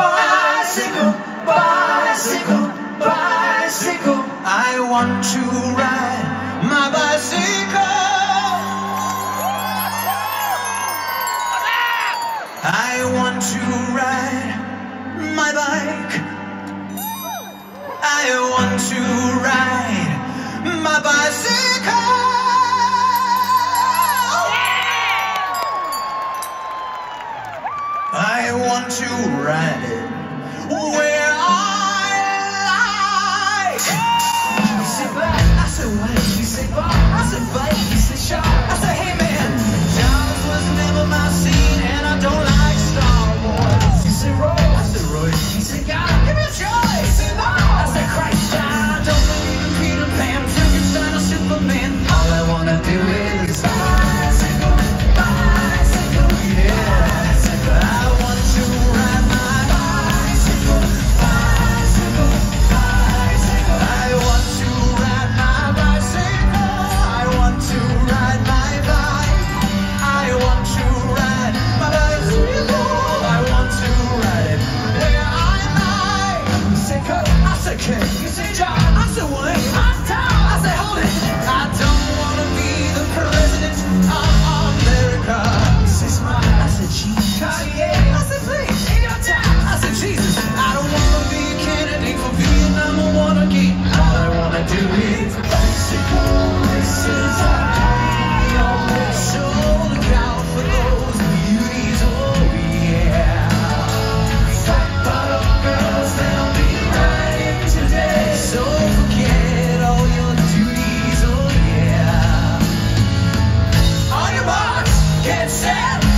bicycle, bicycle, bicycle. I want to ride my bicycle. I want to ride my bike. I want to ride my bicycle. I want to ride it. can't